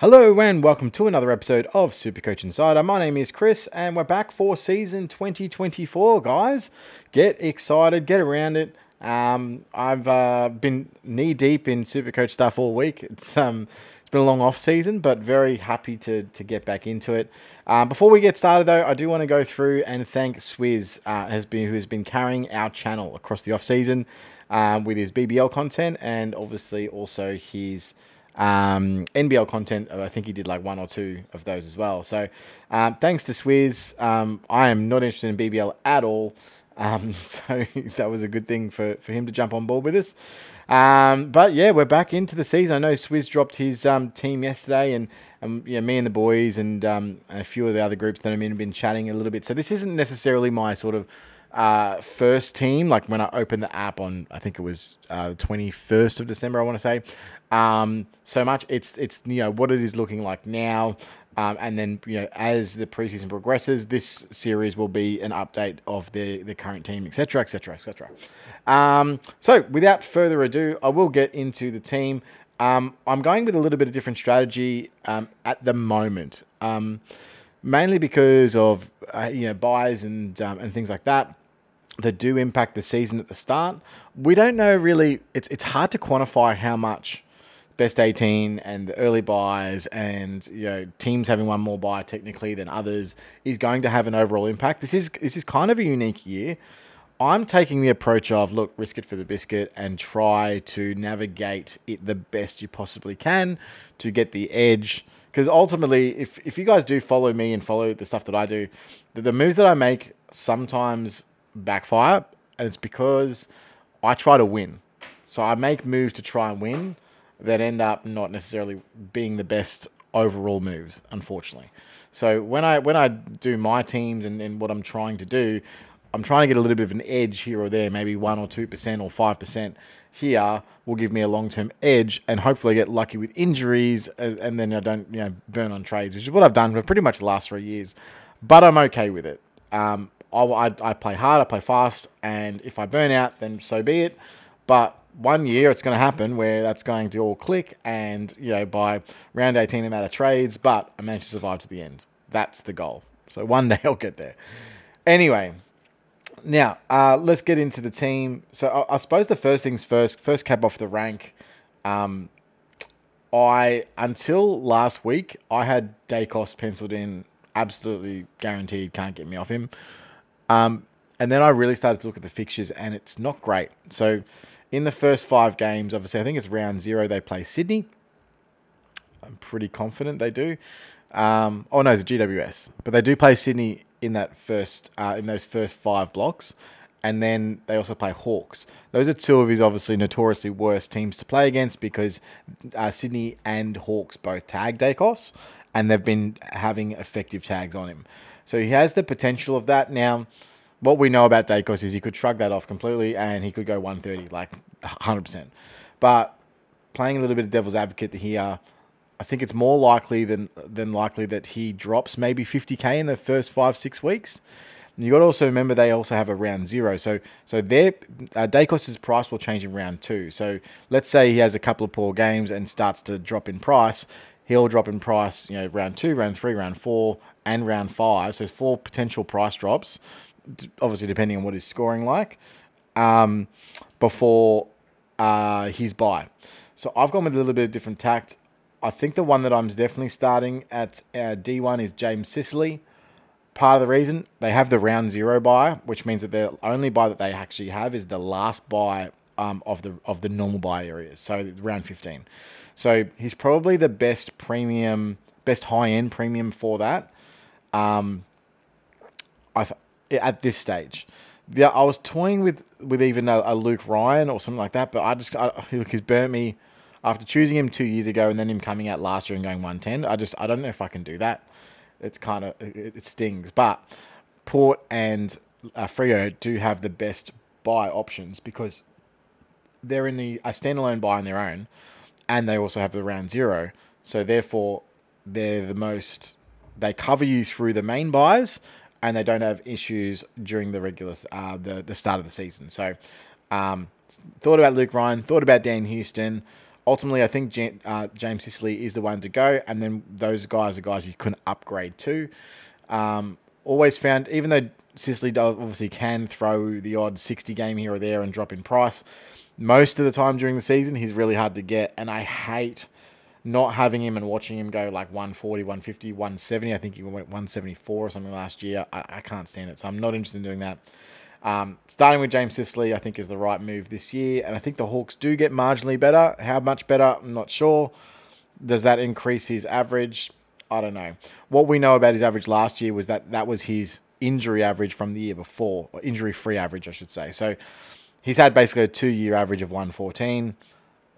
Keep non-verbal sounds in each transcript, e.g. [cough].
Hello and welcome to another episode of Supercoach Insider. My name is Chris and we're back for season 2024, guys. Get excited, get around it. Um, I've uh, been knee deep in Supercoach stuff all week. It's um, it's been a long off season, but very happy to to get back into it. Um, before we get started, though, I do want to go through and thank Swizz, uh, has been who has been carrying our channel across the off season um, with his BBL content and obviously also his um, NBL content. I think he did like one or two of those as well. So um, thanks to Swizz. Um, I am not interested in BBL at all. Um, [laughs] so [laughs] that was a good thing for, for him to jump on board with us. Um, but yeah, we're back into the season. I know Swizz dropped his um, team yesterday, and um, yeah, me and the boys and um, a few of the other groups that I'm in have been chatting a little bit. So this isn't necessarily my sort of uh, first team. Like when I opened the app on, I think it was uh, the 21st of December. I want to say um, so much. It's it's you know what it is looking like now. Um, and then you know, as the preseason progresses, this series will be an update of the the current team, etc., etc., etc. So, without further ado, I will get into the team. Um, I'm going with a little bit of different strategy um, at the moment, um, mainly because of uh, you know buys and um, and things like that that do impact the season at the start. We don't know really. It's it's hard to quantify how much best 18 and the early buys and you know teams having one more buy technically than others is going to have an overall impact. This is this is kind of a unique year. I'm taking the approach of look, risk it for the biscuit and try to navigate it the best you possibly can to get the edge. Because ultimately, if, if you guys do follow me and follow the stuff that I do, the, the moves that I make sometimes backfire, and it's because I try to win. So I make moves to try and win that end up not necessarily being the best overall moves, unfortunately. So when I when I do my teams and, and what I'm trying to do, I'm trying to get a little bit of an edge here or there, maybe one or two percent or five percent here will give me a long term edge, and hopefully get lucky with injuries, and, then I don't you know burn on trades, which is what I've done for pretty much the last three years. But I'm okay with it. Um, I, I play hard, I play fast, and if I burn out, then so be it. But one year it's going to happen where that's going to all click, and you know by round 18 I'm out of trades, but I managed to survive to the end. That's the goal. So one [laughs] day I'll get there. Anyway, now uh, let's get into the team. So I, I, suppose the first things first. First cap off the rank. Um, I until last week I had Daicos penciled in, absolutely guaranteed. Can't get me off him. Um, and then I really started to look at the fixtures, and it's not great. So in the first five games, obviously, I think it's round zero, they play Sydney. I'm pretty confident they do. Um, oh no, it's a GWS, but they do play Sydney in that first uh, in those first five blocks, and then they also play Hawks. Those are two of his obviously notoriously worst teams to play against because uh, Sydney and Hawks both tag Daicos, and they've been having effective tags on him. So he has the potential of that now what we know about Daicos is he could shrug that off completely and he could go 130, like 100%. But playing a little bit of devil's advocate here, I think it's more likely than than likely that he drops maybe 50k in the first five six weeks. You got to also remember they also have a round zero, so so their uh, Daicos's price will change in round two. So let's say he has a couple of poor games and starts to drop in price, he'll drop in price. You know, round two, round three, round four, and round five. So four potential price drops obviously depending on what he's scoring like, um, before uh, his buy. So I've gone with a little bit of different tact. I think the one that I'm definitely starting at uh, D1 is James Sicily. Part of the reason they have the round zero buy, which means that the only buy that they actually have is the last buy um, of the of the normal buy areas, so round 15. So he's probably the best premium, best high end premium for that. Um, I at this stage. Yeah, I was toying with with even a, a Luke Ryan or something like that, but I just I, look he's burnt me after choosing him two years ago and then him coming out last year and going 110. I just I don't know if I can do that. It's kind of it, it, stings, but Port and uh, Freo do have the best buy options because they're in the a standalone buy on their own, and they also have the round zero. So therefore, they're the most. They cover you through the main buys, and they don't have issues during the regular uh, the the start of the season. So, um, thought about Luke Ryan, thought about Dan Houston. ultimately, I think uh, James Sicily is the one to go, and then those guys are guys you can upgrade to. Um, always found, even though Sicily obviously can throw the odd 60 game here or there and drop in price, most of the time during the season, he's really hard to get, and I hate not having him and watching him go like 140, 150, 170. I think he went 174 or something last year. I, I can't stand it, so I'm not interested in doing that. Um, starting with James Sicily, I think, is the right move this year. And I think the Hawks do get marginally better. How much better? I'm not sure. Does that increase his average? I don't know. What we know about his average last year was that that was his injury average from the year before, or injury free average, I should say. So he's had basically a two year average of 114.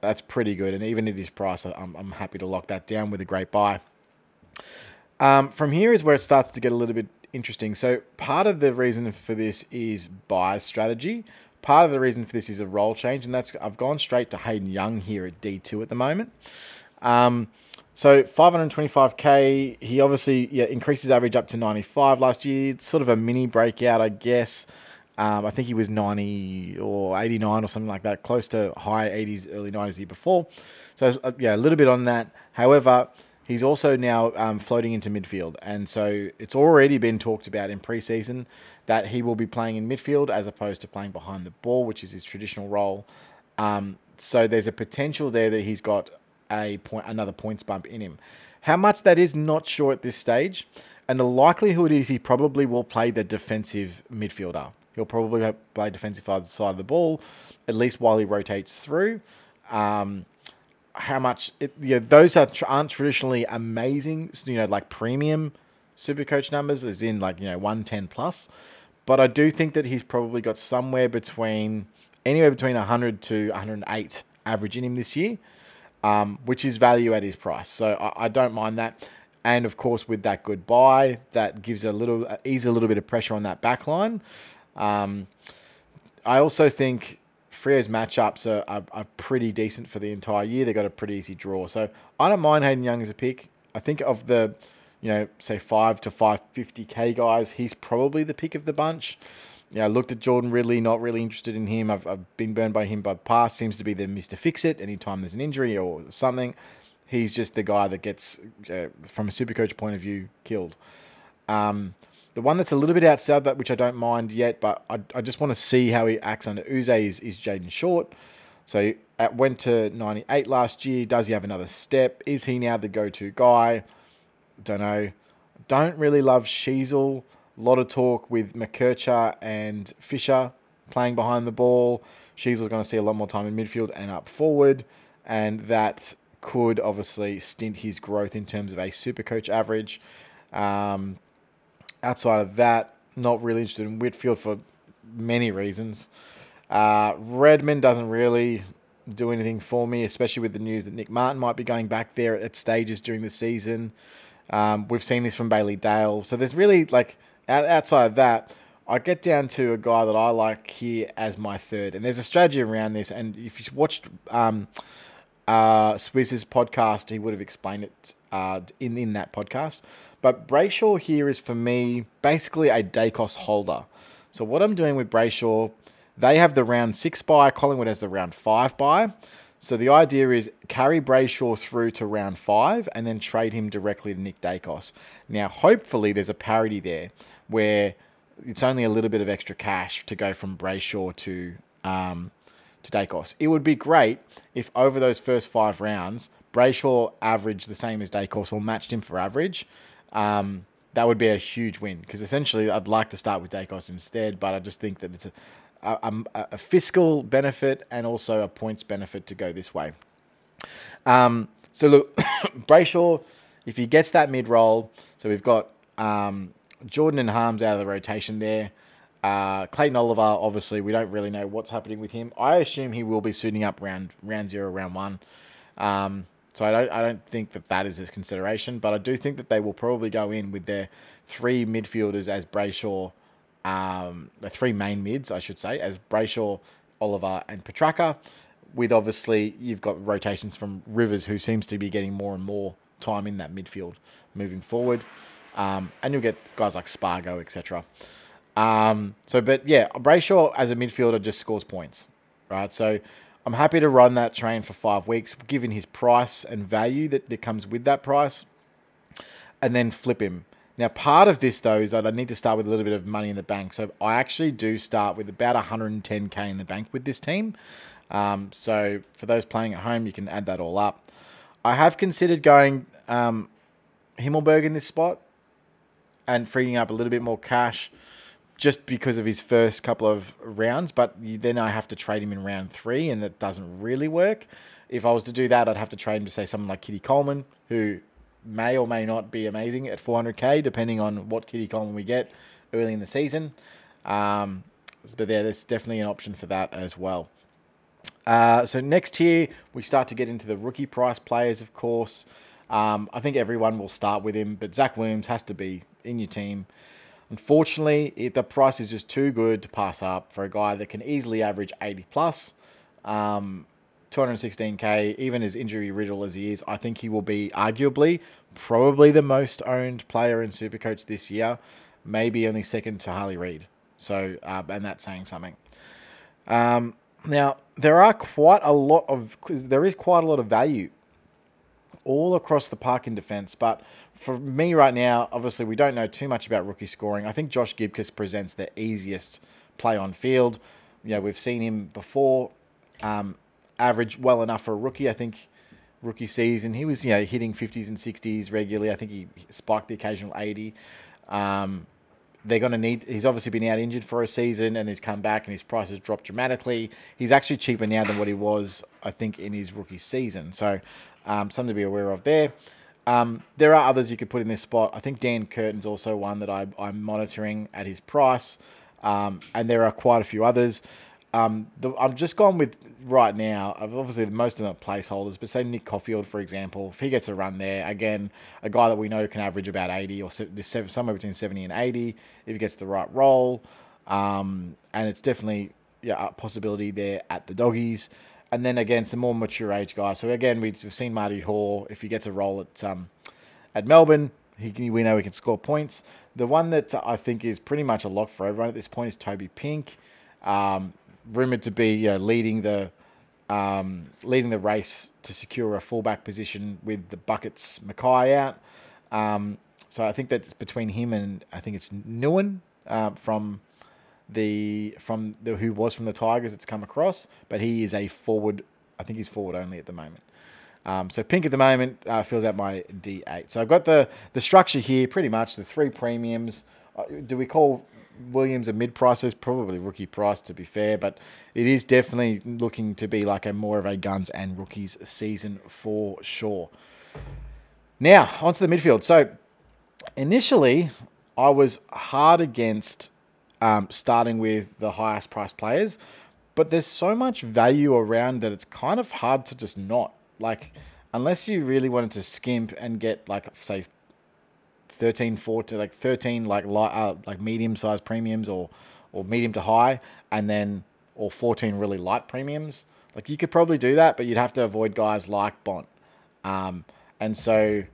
That's pretty good. And even at his price, I'm, I'm happy to lock that down with a great buy. Um, from here is where it starts to get a little bit interesting. So part of the reason for this is buy strategy. Part of the reason for this is a role change, and that's I've gone straight to Hayden Young here at D2 at the moment. Um, so 525k, he obviously yeah increased his average up to 95 last year. It's sort of a mini breakout, I guess. Um, I think he was 90 or 89 or something like that, close to high 80s, early 90s the year before. So uh, yeah, a little bit on that. However, He's also now um, floating into midfield, and so it's already been talked about in preseason that he will be playing in midfield as opposed to playing behind the ball, which is his traditional role. Um, so there's a potential there that he's got a point, another points bump in him. How much that is, not sure at this stage, and the likelihood is he probably will play the defensive midfielder. He'll probably play defensive side of the ball, at least while he rotates through. Um, how much it, you know, those are aren't traditionally amazing, you know, like premium super coach numbers, as in like you know one ten plus. But I do think that he's probably got somewhere between anywhere between 100 to 108 average in him this year, um, which is value at his price. So I, I, don't mind that. And of course, with that good buy, that gives a little ease a little bit of pressure on that back line. Um, I also think Freo's matchups are, are, are, pretty decent for the entire year. They got a pretty easy draw. So I don't mind Hayden Young as a pick. I think of the, you know, say 5 to 550k guys, he's probably the pick of the bunch. Yeah, I looked at Jordan Ridley, not really interested in him. I've, I've been burned by him by the past. Seems to be the Mr. Fix It anytime there's an injury or something. He's just the guy that gets, uh, from a super coach point of view, killed. Um, the one that's a little bit outside that, which I don't mind yet, but I, I just want to see how he acts under Yze, is, is Jayden Short. So at went to 98 last year. Does he have another step? Is he now the go-to guy? Don't know. Don't really love Sheezel. A lot of talk with McKercher and Fisher playing behind the ball. Sheezel's going to see a lot more time in midfield and up forward, and that could obviously stint his growth in terms of a super coach average. Um, outside of that, not really interested in Whitfield for many reasons. Uh, Redmond doesn't really do anything for me, especially with the news that Nick Martin might be going back there at stages during the season. Um, we've seen this from Bailey Dale. So there's really, like, outside of that, I get down to a guy that I like here as my third. And there's a strategy around this. And if you watched um, uh, Swizz's podcast, he would have explained it uh, in, in that podcast. But Brayshaw here is for me basically a Daicos holder. So what I'm doing with Brayshaw, they have the round six buy. Collingwood has the round five buy. So the idea is carry Brayshaw through to round five and then trade him directly to Nick Daicos. Now, hopefully, there's a parity there where it's only a little bit of extra cash to go from Brayshaw to um, to Daicos. It would be great if over those first five rounds, Brayshaw averaged the same as Daicos or matched him for average um, that would be a huge win because essentially I'd like to start with Daicos instead, but I just think that it's a, a, a, fiscal benefit and also a points benefit to go this way. Um, so look, [coughs] Brayshaw, if he gets that mid roll, so we've got um, Jordon and Harmes out of the rotation there. Uh, Clayton Oliver, obviously, we don't really know what's happening with him. I assume he will be suiting up round round zero, round one. Um, so I don't, I don't think that that is a consideration, but I do think that they will probably go in with their three midfielders as Brayshaw, um, the three main mids, I should say, as Brayshaw, Oliver, and Petracca. With obviously, you've got rotations from Rivers, who seems to be getting more and more time in that midfield moving forward. Um, and you'll get guys like Spargo, etc. Um, so, but yeah, Brayshaw as a midfielder just scores points, right? So I'm happy to run that train for five weeks, given his price and value that, that comes with that price, and then flip him. Now, part of this though is that I need to start with a little bit of money in the bank. So I actually do start with about 110k in the bank with this team. Um, so for those playing at home, you can add that all up. I have considered going um, Himmelberg in this spot and freeing up a little bit more cash just because of his first couple of rounds. But then I have to trade him in round three, and that doesn't really work. If I was to do that, I'd have to trade him to say someone like Kitty Coleman, who may or may not be amazing at 400k, depending on what Kitty Coleman we get early in the season. Um, but there, there's definitely an option for that as well. Uh, so next year, we start to get into the rookie price players, of course. Um, I think everyone will start with him, but Zac Williams has to be in your team. Unfortunately, it, the price is just too good to pass up for a guy that can easily average 80 plus. Um, 216k, even as injury riddled as he is, I think he will be arguably probably the most owned player in Supercoach this year, maybe only second to Harley Reid. So, uh, and that's saying something. Um, now, there are quite a lot of, there is quite a lot of value all across the park in defence. But for me right now, obviously, we don't know too much about rookie scoring. I think Josh Gibcus presents the easiest play on field. You know, we've seen him before um, average well enough for a rookie. I think rookie season he was you know hitting 50s and 60s regularly. I think he spiked the occasional 80. Um, they're going to need. He's obviously been out injured for a season, and he's come back, and his price has dropped dramatically. He's actually cheaper now than what he was, I think, in his rookie season. So, um, something to be aware of there. Um, there are others you could put in this spot. I think Dan Curtin's also one that I, am monitoring at his price, um, and there are quite a few others. Um, the, I'm just gone with right now. Obviously, most of them are placeholders, but say Nick Coffield, for example, if he gets a run there, again, a guy that we know can average about 80 or somewhere between 70 and 80 if he gets the right role. Um, and it's definitely yeah, a possibility there at the doggies. And then again, some more mature age guys. So again, we've seen Marty Hore. If he gets a role at um, at Melbourne, he can, we know he can score points. The one that I think is pretty much a lock for everyone at this point is Toby Pink. Um, rumored to be you know, leading the um, leading the race to secure a fullback position with the buckets McKay out. Um, so I think that's between him and I think it's Nyuon uh, from the from the who was from the Tigers. It's come across, but he is a forward. I think he's forward only at the moment. Um, so pink at the moment uh, fills out my D8. So I've got the the structure here, pretty much the three premiums. Uh, do we call Williams a mid price probably rookie price to be fair, but it is definitely looking to be like a more of a guns and rookies season for sure. Now onto the midfield. So initially, I was hard against um, starting with the highest price players, but there's so much value around that it's kind of hard to just not like unless you really wanted to skimp and get like say 13, 14, like 13 like light, uh, like medium sized premiums or or medium to high, and then or 14 really light premiums. Like you could probably do that, but you'd have to avoid guys like Bont. Um, and so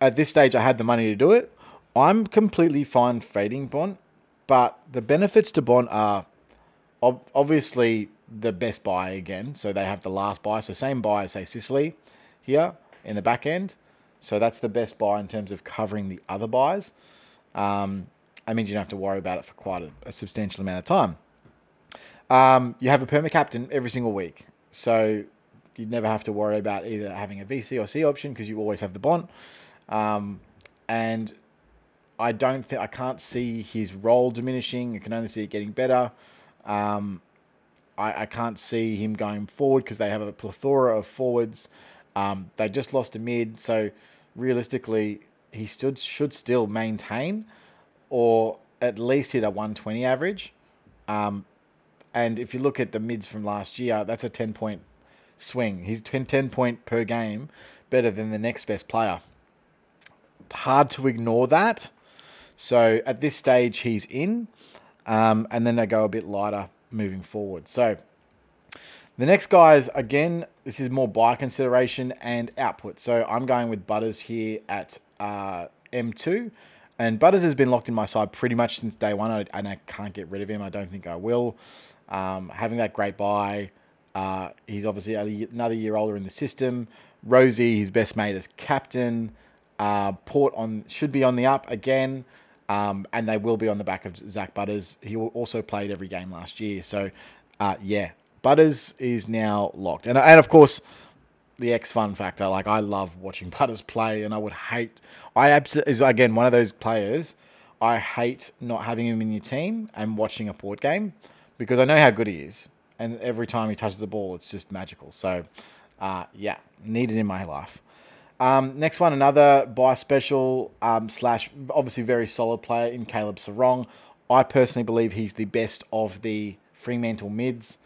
at this stage, I had the money to do it. I'm completely fine fading Bont, but the benefits to Bont are ob- obviously the best buy again. So they have the last buy. So same buy as say Sicily here in the back end. So that's the best buy in terms of covering the other buys. Um, I mean, you don't have to worry about it for quite a, a substantial amount of time. Um, you have a perma captain every single week. So you never have to worry about either having a VC or C option because you always have the Bont. Um, and I don't think I can't see his role diminishing. I can only see it getting better. Um, I, I, can't see him going forward because they have a plethora of forwards. Um, they just lost a mid, so realistically, he stood should still maintain or at least hit a 120 average. Um, and if you look at the mids from last year, that's a 10 point swing. He's 10, 10 point per game better than the next best player. hard to ignore that. So at this stage, he's in. Um, and then they go a bit lighter moving forward. So the next guys, again, this is more buy consideration and output. So I'm going with Butters here at uh, M2. And Butters has been locked in my side pretty much since day one, and I can't get rid of him. I don't think I will. Um, having that great buy, Uh, he's obviously another year older in the system. Rozee, his best mate is captain. Uh, Port on should be on the up again, um, and they will be on the back of Zak Butters. He also played every game last year, so uh, yeah, Butters is now locked, and and of course the X fun factor. Like I love watching [laughs] Butters play, and I would hate. I absolutely is again one of those players. I hate not having him in your team and watching a port game because I know how good he is, and every time he touches the ball, it's just magical. So, uh, yeah, needed in my life. Um, next one, another buy special um, slash obviously very solid player in Caleb Serong. I personally believe he's the best of the Fremantle mids.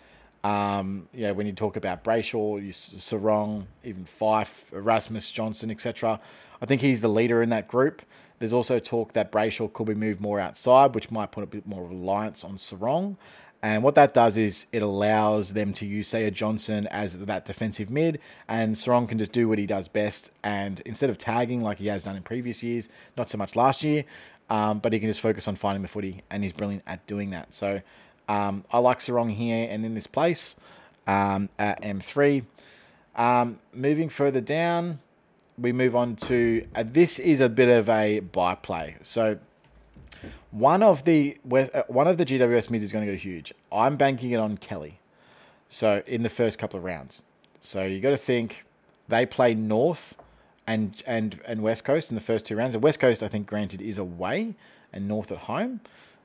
Um, you know, when you talk about Brayshaw, Serong, even Fyfe, Erasmus, Johnson, etc., I think he's the leader in that group. There's also talk that Brayshaw could be moved more outside, which might put a bit more reliance on Serong. And what that does is it allows them to use, say, Johnson as that defensive mid, and Serong can just do what he does best. And instead of tagging like he has done in previous years, not so much last year, um, but he can just focus on finding the footy, and he's brilliant at doing that. So um, I like Serong here and in this place um, at M3. Um, moving further down, we move on to uh, this is a bit of a buy play. So one of the uh, one of the GWS mids is going to go huge. I'm banking it on Kelly. So in the first couple of rounds. So you got to think they play North and and and West Coast in the first two rounds. The West Coast, I think, granted, is away and North at home,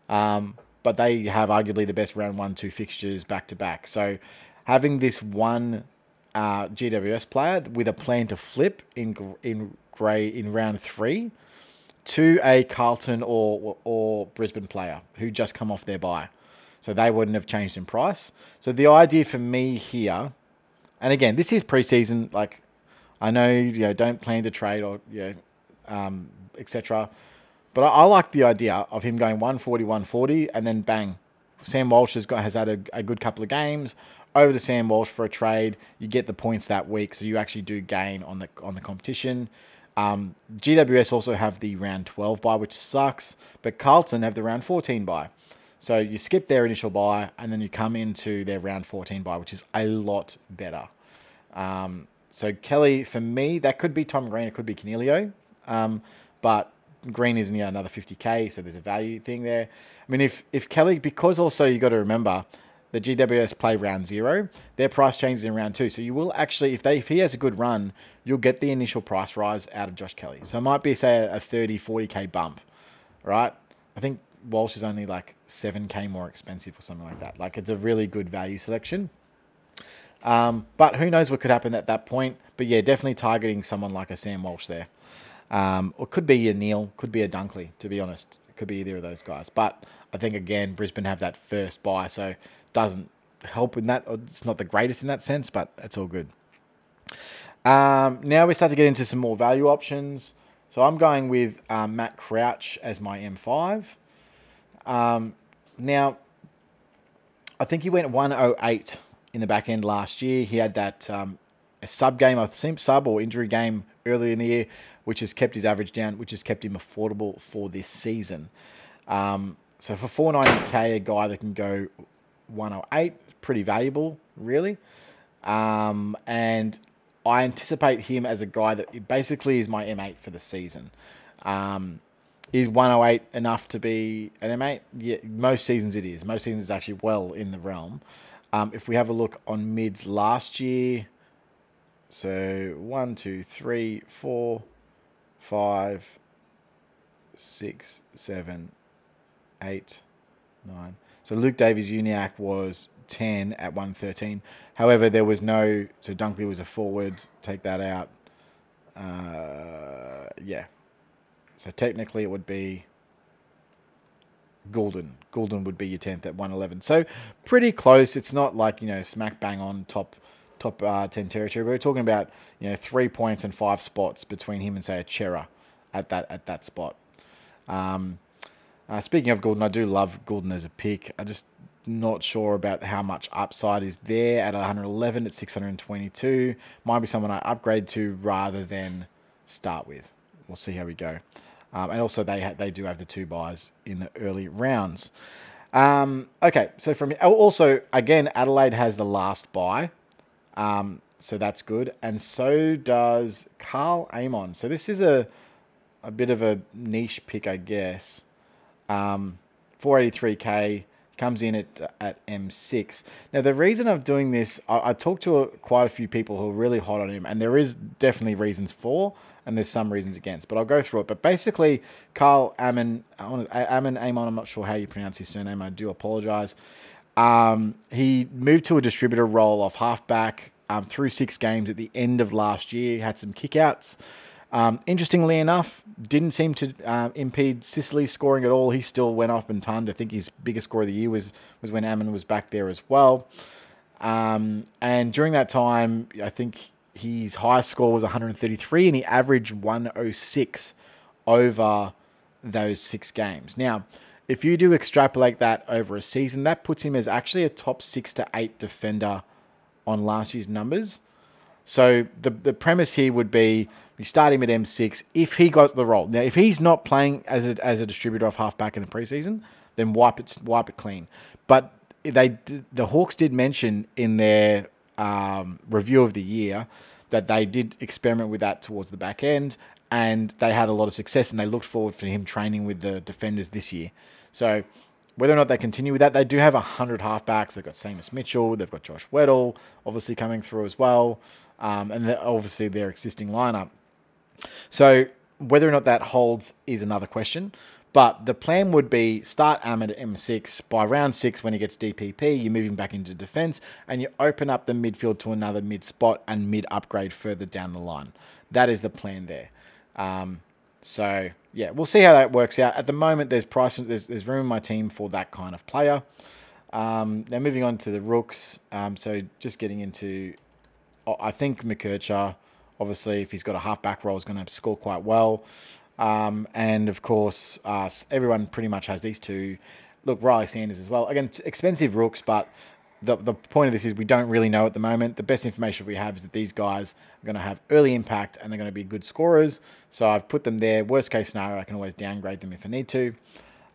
um, but they have arguably the best round one two fixtures back to back. So having this one uh, GWS player with a plan to flip in in grey in round three to a Carlton or or Brisbane player who just come off their buy. So they wouldn't have changed in price. So the idea for me here, and again, this is preseason. Like I know you know don't plan to trade or you know, um, etc. But I, I, like the idea of him going 140, 140, and then bang, Sam Walsh has got has had a, a good couple of games over to Sam Walsh for a trade. You get the points that week, so you actually do gain on the on the competition. Um, GWS also have the round 12 buy, which sucks, but Carlton have the round 14 buy. So you skip their initial buy and then you come into their round 14 buy, which is a lot better. Um, so Kelly, for me, that could be Tom Green, it could be Coniglio, um, but Green is near another 50k, so there's a value thing there. I mean, if if Kelly, because also you got to remember the GWS play round zero, their price changes in round two. So you will actually, if they if he has a good run, you'll get the initial price rise out of Josh Kelly. So it might be say a 30, 40k bump, right? I think Walsh is only like 7k more expensive or something like that. Like it's a really good value selection. Um, but who knows what could happen at that point. But yeah, definitely targeting someone like a Sam Walsh there. Um, or could be a Neale, could be a Dunkley, to be honest. Could be either of those guys. But I think, again, Brisbane have that first buy. So doesn't help in that. It's not the greatest in that sense, but it's all good. Um, now we start to get into some more value options. So I'm going with um, Matt Crouch as my M5. Um, now, I think he went 108 in the back end last year. He had that um, a sub game, I think, sub or injury game earlier in the year, which has kept his average down, which has kept him affordable for this season. Um, so for 490k, a guy that can go 108. Pretty valuable, really. Um, and I anticipate him as a guy that basically is my M8 for the season. Um, is 108 enough to be an M8? Yeah, most seasons it is. Most seasons it's actually well in the realm. Um, if we have a look on mids last year, so one, two, three, four, five, six, seven, eight, nine. So Luke Davies-Uniacke was 10 at 113. However, there was no, so Dunkley was a forward, take that out. Uh, yeah. So technically it would be Gulden. Gulden would be your 10th at 111. So pretty close. It's not like, you know, smack bang on top top uh, 10 territory. We're talking about, you know, three points and five spots between him and, say, a Cerra at that, at that spot. Um, uh, speaking of Gulden, I do love Gulden as a pick. I'm just not sure about how much upside is there at 111 at 622. Might be someone I upgrade to rather than start with. We'll see how we go. Um, and also they they do have the two buys in the early rounds. Um, okay, so from also again, Adelaide has the last buy, um, so that's good, and so does Karl Amon. So this is a a bit of a niche pick, I guess. Um, 483k comes in at at M6. Now the reason I'm doing this, I, I talked to a, quite a few people who are really hot on him, and there is definitely reasons for, and there's some reasons against. But I'll go through it. But basically, Karl Amon, Amon Amon, I'm not sure how you pronounce his surname. I do apologize. Um, he moved to a distributor role off halfback um, through six games at the end of last year. Had some kickouts. Um, interestingly enough, didn't seem to uh, impede Sicily's scoring at all. He still went up and turned. I think his biggest score of the year was was when Amon was back there as well. Um, and during that time, I think his highest score was 133, and he averaged 106 over those six games. Now, if you do extrapolate that over a season, that puts him as actually a top six to eight defender on last year's numbers. So the the premise here would be you start him at M6 if he got the role. Now, if he's not playing as a, as a distributor off halfback in the preseason, then wipe it wipe it clean. But they the Hawks did mention in their um, review of the year that they did experiment with that towards the back end, and they had a lot of success, and they looked forward for him training with the defenders this year. So whether or not they continue with that, they do have a hundred halfbacks. They've got Seamus Mitchell, they've got Josh Weddle, obviously coming through as well, um, and obviously their existing lineup. So whether or not that holds is another question. But the plan would be start Amon at M6. By round six, when he gets DPP, you're moving back into defense and you open up the midfield to another mid spot and mid upgrade further down the line. That is the plan there. Um, so yeah, we'll see how that works out. At the moment, there's price, there's, there's room in my team for that kind of player. Um, now moving on to the rooks. Um, so just getting into, I think McKercher, obviously, if he's got a half back role, he's going to score quite well. Um, and of course, uh, everyone pretty much has these two. Look, Riley Sanders as well. Again, expensive rooks, but the, the point of this is we don't really know at the moment. The best information we have is that these guys are going to have early impact and they're going to be good scorers. So I've put them there. Worst case scenario, I can always downgrade them if I need to.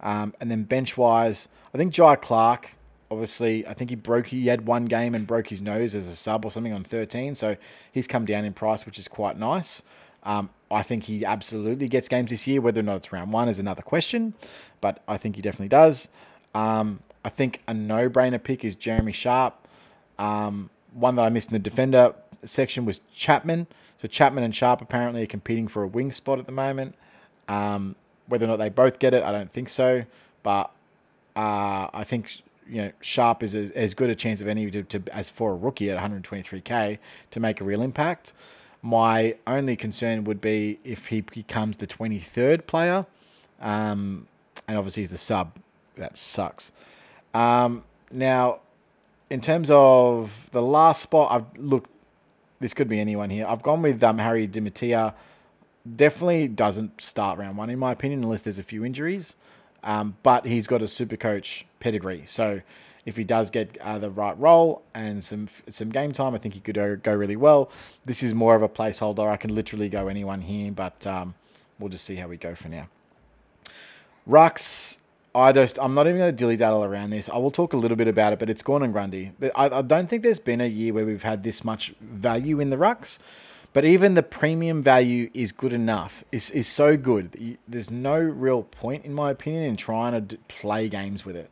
Um, and then bench wise, I think Jhye Clark, obviously, I think he broke, he had one game and broke his nose as a sub or something on 13. So he's come down in price, which is quite nice. Um, I think he absolutely gets games this year. Whether or not it's round one is another question, but I think he definitely does. Um, I think a no-brainer pick is Jeremy Sharp. Um, one that I missed in the defender section was Chapman. So Chapman and Sharp apparently are competing for a wing spot at the moment. Um, whether or not they both get it, I don't think so. But uh, I think you know Sharp is as, as good a chance of any to, to, as for a rookie at 123k to make a real impact. My only concern would be if he becomes the 23rd player, um, and obviously he's the sub. That sucks. Um, now, in terms of the last spot, I've looked. This could be anyone here. I've gone with um, Harry Demetia. Definitely doesn't start round one, in my opinion, unless there's a few injuries. Um, but he's got a super coach pedigree. So if he does get uh, the right role and some some game time, I think he could go, really well. This is more of a placeholder. I can literally go anyone here, but um, we'll just see how we go for now. Rucks, I just I'm not even going to dilly daddle around this. I will talk a little bit about it, but it's Gawn and Grundy. I, I don't think there's been a year where we've had this much value in the Rucks. But even the premium value is good enough. is is so good. There's no real point, in my opinion, in trying to play games with it.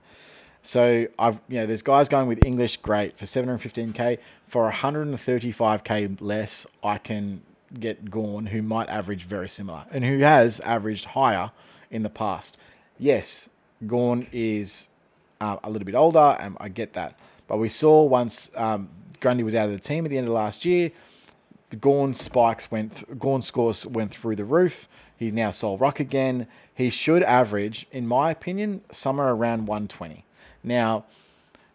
So I've you know there's guys going with English great for 715k for 135k less I can get Gawn, who might average very similar and who has averaged higher in the past. Yes, Gawn is uh, a little bit older and I get that. But we saw once um, Grundy was out of the team at the end of last year, Gawn spikes went Gawn scores went through the roof. He's now sole ruck again. He should average, in my opinion, somewhere around 120. Now,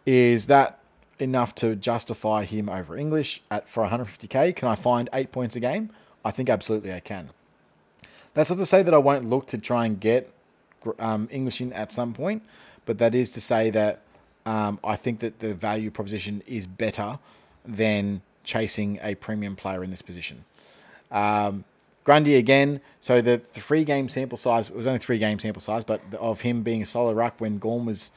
is that enough to justify him over English at for 150k? Can I find eight points a game? I think absolutely I can. That's not to say that I won't look to try and get um, English in at some point, but that is to say that um, I think that the value proposition is better than chasing a premium player in this position. Um, Grundy again. So the, three game sample size it was only three game sample size, but of him being a solo ruck when Gawn was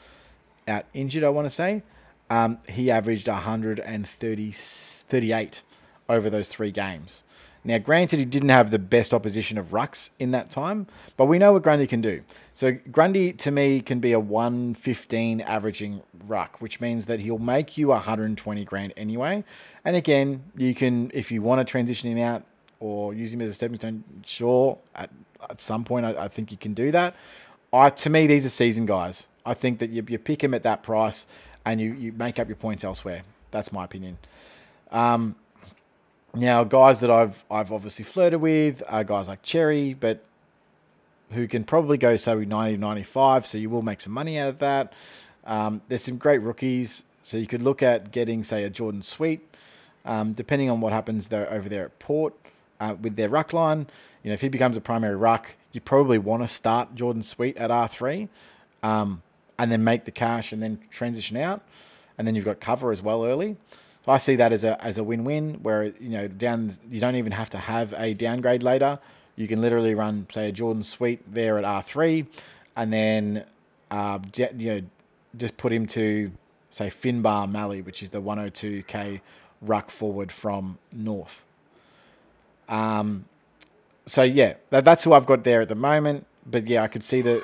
out injured, I want to say, um, he averaged 138 over those three games. Now, granted, he didn't have the best opposition of rucks in that time, but we know what Grundy can do. So Grundy, to me, can be a 115 averaging ruck, which means that he'll make you 120 grand anyway. And again, you can, if you want to transition him out or use him as a stepping stone, sure, at, at some point, I, I think you can do that. I, to me, these are season guys. I think that you, you pick him at that price and you, you make up your points elsewhere. That's my opinion. Um, now, guys that I've I've obviously flirted with are guys like Xerri, but who can probably go say 90 95, so you will make some money out of that. Um, there's some great rookies, so you could look at getting say a Jordan Sweet, um, depending on what happens there over there at Port uh, with their ruck line. You know, if he becomes a primary ruck, you probably want to start Jordan Sweet at R3, um, and then make the cash and then transition out, and then you've got cover as well early. I see that as a as a win win where you know down you don't even have to have a downgrade later. You can literally run say a Jordan Sweet there at R three, and then uh, you know just put him to say Finbar Malley, which is the 102k ruck forward from North. Um, so yeah, that, that's who I've got there at the moment. But yeah, I could see the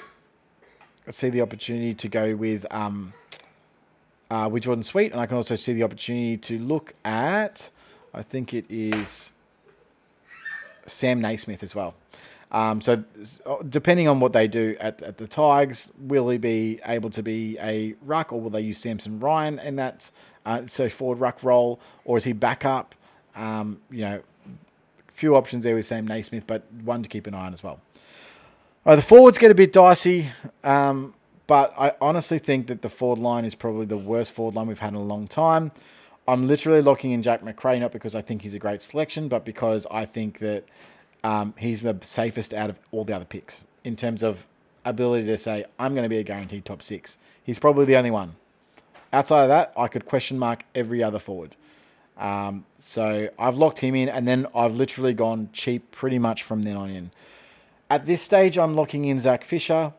I see the opportunity to go with um, uh, with Jordan Sweet, and I can also see the opportunity to look at, I think it is Sam Naismith as well. Um, so depending on what they do at, at the Tigers, will he be able to be a ruck, or will they use Samson Ryan in that uh, so forward ruck role, or is he backup? Um, you know, few options there with Sam Naismith, but one to keep an eye on as well. the forwards get a bit dicey. Um, but I honestly think that the forward line is probably the worst forward line we've had in a long time. I'm literally locking in Jack Macrae, not because I think he's a great selection, but because I think that um, he's the safest out of all the other picks in terms of ability to say, I'm going to be a guaranteed top six. He's probably the only one. Outside of that, I could question mark every other forward. Um, so I've locked him in, and then I've literally gone cheap pretty much from then on in. At this stage, I'm locking in Zac Fisher.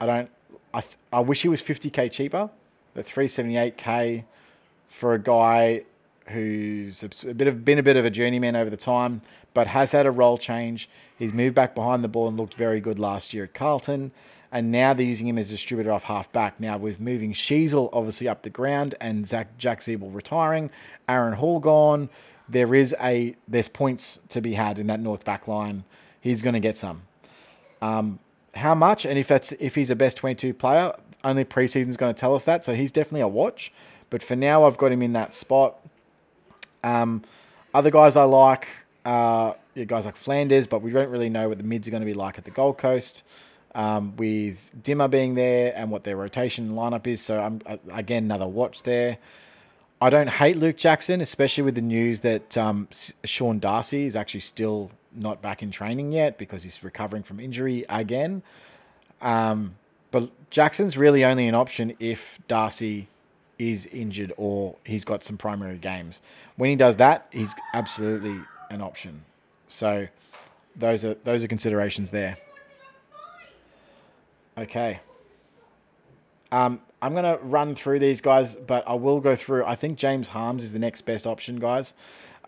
I don't I, th- I wish he was 50k cheaper, but 378k for a guy who's a bit of been a bit of a journeyman over the time, but has had a role change. He's moved back behind the ball and looked very good last year at Carlton. And now they're using him as a distributor off half back. Now with moving Sheezel obviously up the ground and Zach Jack Ziebell retiring, Aaron Hall gone, there is a there's points to be had in that north back line. He's going to get some. Um, how much and if that's if he's a best 22 player, only preseason is going to tell us that. So he's definitely a watch. But for now, I've got him in that spot. Um, other guys I like, uh, guys like Flanders, but we don't really know what the mids are going to be like at the Gold Coast. Um, with Dimma being there and what their rotation lineup is. So I'm uh, again another watch there. I don't hate Luke Jackson, especially with the news that um, Sean Darcy is actually still not back in training yet because he's recovering from injury again. Um, but Jackson's really only an option if Darcy is injured or he's got some primary games. When he does that, he's absolutely an option. So those are those are considerations there. Okay. Um, I'm going to run through these guys, but I will go through. I think James Harmes is the next best option, guys.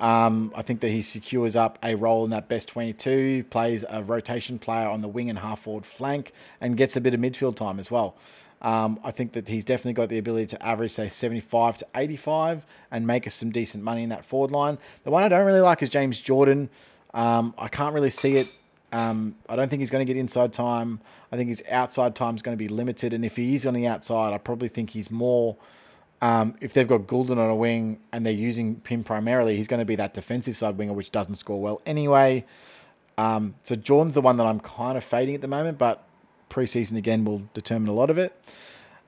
Um, I think that he secures up a role in that best 22, plays a rotation player on the wing and half forward flank, and gets a bit of midfield time as well. Um, I think that he's definitely got the ability to average, say, 75 to 85 and make us some decent money in that forward line. The one I don't really like is James Jordon. Um, I can't really see it. Um, I don't think he's going to get inside time. I think his outside time is going to be limited. And if he is on the outside, I probably think he's more um, if they've got Gulden on a wing and they're using him primarily, he's going to be that defensive side winger, which doesn't score well anyway. Um, so Jordon's the one that I'm kind of fading at the moment, but preseason again will determine a lot of it.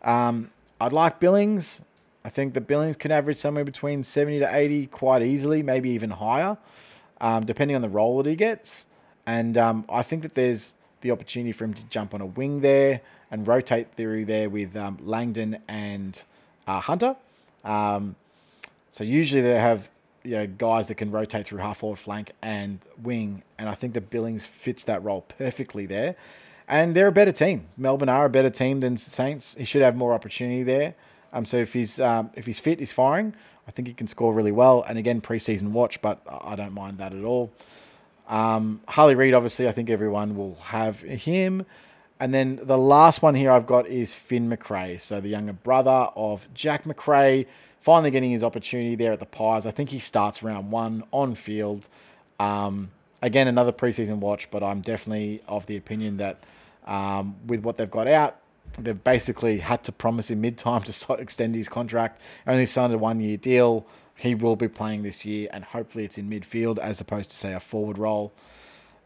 Um, I'd like Billings. I think that Billings can average somewhere between 70 to 80 quite easily, maybe even higher, um, depending on the role that he gets. And um, I think that there's the opportunity for him to jump on a wing there and rotate through there with um, Langdon and uh, Hunter. Um, so usually they have you know, guys that can rotate through half forward flank and wing, and I think that Billings fits that role perfectly there. And they're a better team. Melbourne are a better team than Saints. He should have more opportunity there. Um, so if he's um, if he's fit, he's firing. I think he can score really well. And again, preseason watch, but I don't mind that at all. Um, Harley Reid, obviously, I think everyone will have him. And then the last one here I've got is Finn Macrae. So the younger brother of Jack Macrae, finally getting his opportunity there at the Pies. I think he starts round one on field. Um, again, another preseason watch, but I'm definitely of the opinion that um, with what they've got out, they've basically had to promise him mid-time [laughs] to extend his contract. Only signed a one-year deal. He will be playing this year, and hopefully it's in midfield as opposed to say a forward role.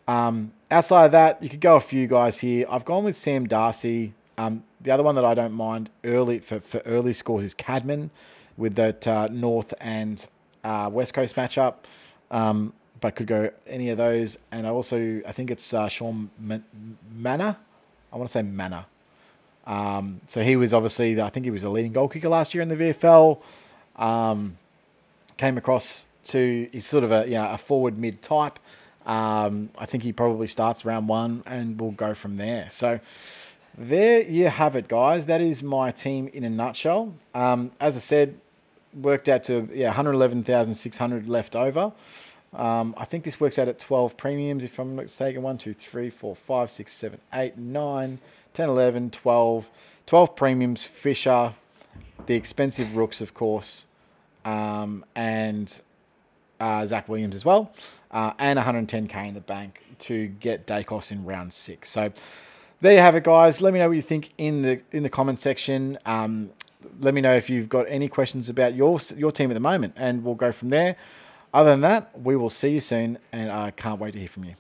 Um, outside of that, you could go a few guys here. I've gone with Sam Darcy. Um, the other one that I don't mind early for, for early scores is Cadman with that uh, North and uh, West Coast matchup. Um, but could go any of those. And I also, I think it's uh, Shaun Mannagh. I want to say Mannagh. Um, so he was obviously, I think he was the leading goal kicker last year in the VFL. Um, came across to, he's sort of a, yeah, a forward mid type. Um, I think he probably starts round one and we'll go from there. So there you have it, guys. That is my team in a nutshell. Um, as I said, worked out to yeah 111,600 left over. Um, I think this works out at 12 premiums, if I'm not mistaken. 1, 2, 3, 4, 5, 6, 7, 8, 9, 10, 11, 12. 12 premiums, Fisher, the expensive Rucks, of course, um, and uh, Zac Williams as well, uh, and 110k in the bank to get Daicos in round six. So there you have it, guys. Let me know what you think in the in the comment section. Um, let me know if you've got any questions about your your team at the moment, and we'll go from there. Other than that, we will see you soon, and I can't wait to hear from you.